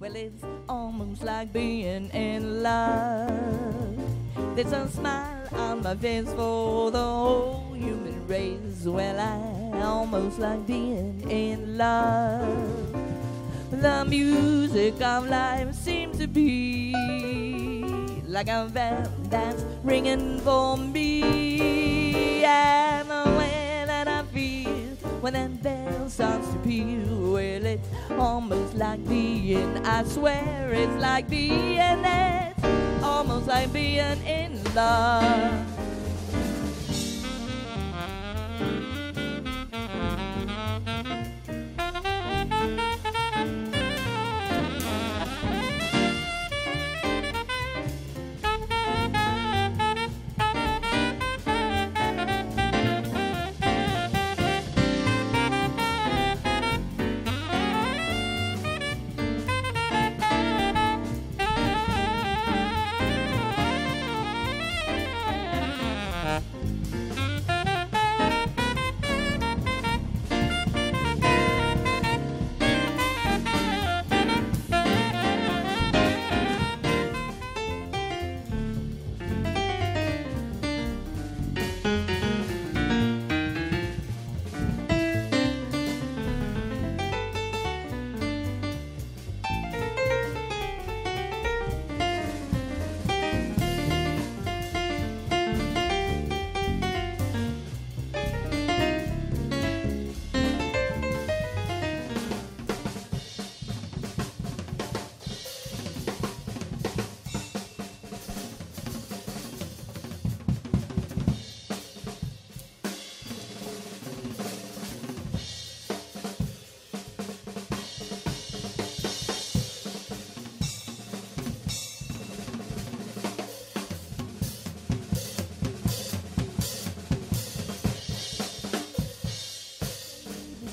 Well, it's almost like being in love. There's a smile on my face for the whole human race. Well, I almost like being in love. The music of life seems to be like a bell that's ringing for me. The way that I feel when that bell starts to peal, it's almost like being, I swear it's like being, it's almost like being in love.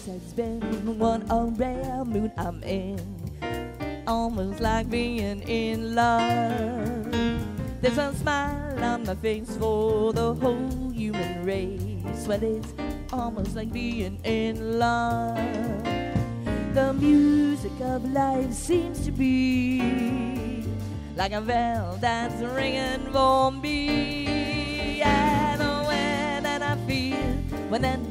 It's been one a rare mood I'm in, almost like being in love. There's a smile on my face for the whole human race. Well, it's almost like being in love. The music of life seems to be like a bell that's ringing for me. And the way that I feel when that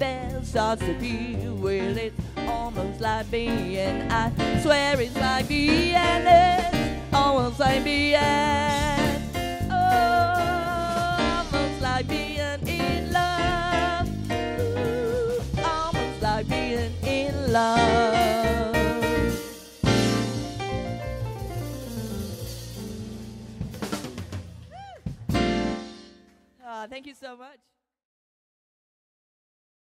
starts to peal, well, it's almost like being, I swear it's like being, it's almost like oh, almost like being in love, almost like being in love. Ah, thank you so much.